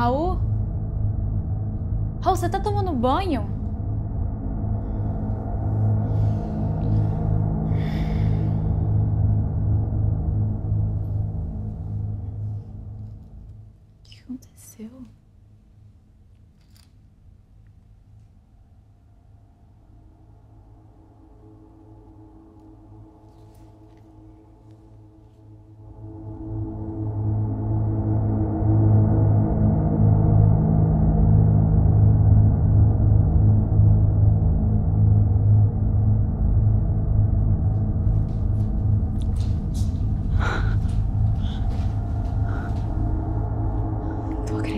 Raul? Raul, você tá tomando banho? O que aconteceu?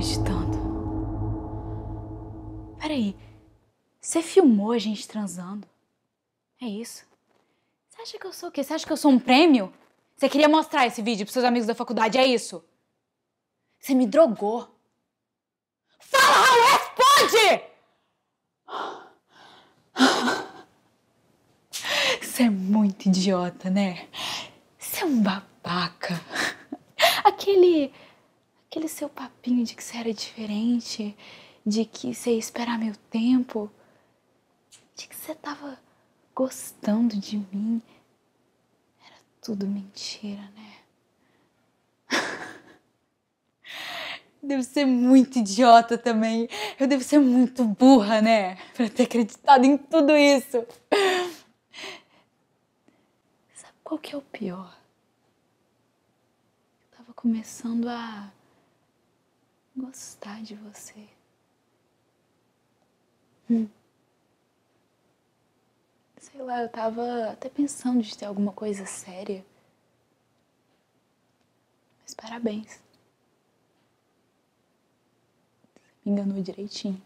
Acreditando. Peraí. Você filmou a gente transando? É isso? Você acha que eu sou o quê? Você acha que eu sou um prêmio? Você queria mostrar esse vídeo pros seus amigos da faculdade, é isso? Você me drogou. Fala, Raul, responde! Você é muito idiota, né? Você é um babaca. Aquele. Aquele seu papinho de que você era diferente, de que você ia esperar meu tempo, de que você tava gostando de mim. Era tudo mentira, né? Devo ser muito idiota também. Eu devo ser muito burra, né? Pra ter acreditado em tudo isso. Sabe qual que é o pior? Eu tava começando a gostar de você. Hum. Sei lá, eu tava até pensando de ter alguma coisa séria. Mas parabéns. Você me enganou direitinho.